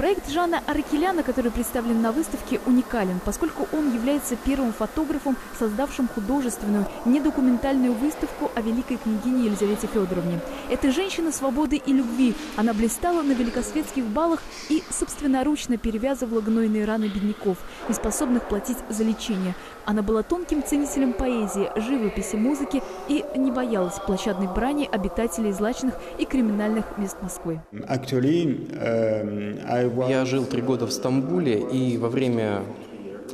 Проект Жана Аракеляна, который представлен на выставке, уникален, поскольку он является первым фотографом, создавшим художественную, недокументальную выставку о великой княгине Елизавете Федоровне. Это женщина свободы и любви. Она блистала на великосветских балах и собственноручно перевязывала гнойные раны бедняков, неспособных платить за лечение. Она была тонким ценителем поэзии, живописи, музыки и не боялась площадной брани обитателей злачных и криминальных мест Москвы. Я жил три года в Стамбуле, и во время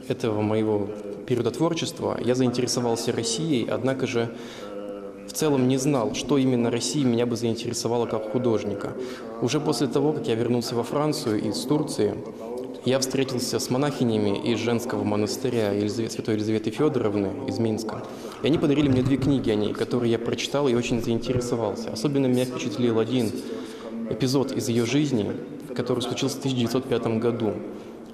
этого моего периода творчества я заинтересовался Россией, однако же в целом не знал, что именно Россия меня бы заинтересовала как художника. Уже после того, как я вернулся во Францию из Турции, я встретился с монахинями из женского монастыря Елизавет, Святой Елизаветы Федоровны из Минска. И они подарили мне две книги о ней, которые я прочитал и очень заинтересовался. Особенно меня впечатлил один эпизод из ее жизни, который случился в 1905 году.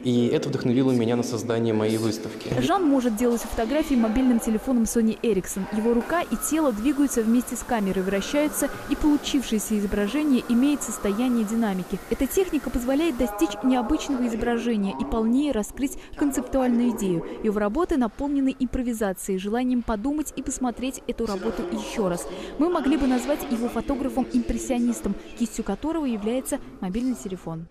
И это вдохновило меня на создание моей выставки. Жан может делать фотографии мобильным телефоном Sony Ericsson. Его рука и тело двигаются вместе с камерой, вращаются, и получившееся изображение имеет состояние динамики. Эта техника позволяет достичь необычного изображения и полнее раскрыть концептуальную идею. Его работы наполнены импровизацией, желанием подумать и посмотреть эту работу еще раз. Мы могли бы назвать его фотографом-импрессионистом, кистью которого является мобильный телефон.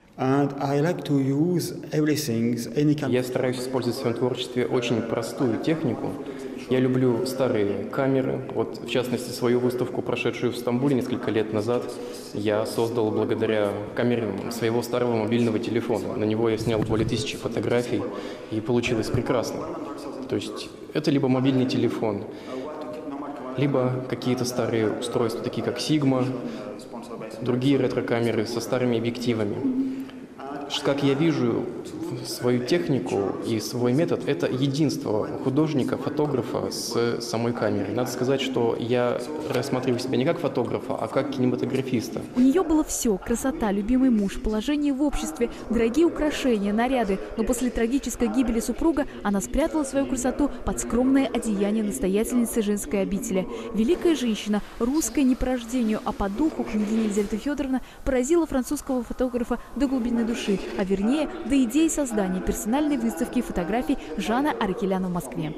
Я стараюсь использовать в своем творчестве очень простую технику. Я люблю старые камеры. Вот, в частности, свою выставку, прошедшую в Стамбуле несколько лет назад, я создал благодаря камере своего старого мобильного телефона. На него я снял более тысячи фотографий, и получилось прекрасно. То есть это либо мобильный телефон, либо какие-то старые устройства, такие как Sigma, другие ретро-камеры со старыми объективами как я вижу свою технику и свой метод, это единство художника, фотографа с самой камерой. Надо сказать, что я рассматриваю себя не как фотографа, а как кинематографиста. У нее было все – красота, любимый муж, положение в обществе, дорогие украшения, наряды. Но после трагической гибели супруга она спрятала свою красоту под скромное одеяние настоятельницы женской обители. Великая женщина, русская не по рождению, а по духу княгиня Елизавета Федоровна поразила французского фотографа до глубины души а вернее до идеи создания персональной выставки фотографий Жана Аркеляна в Москве.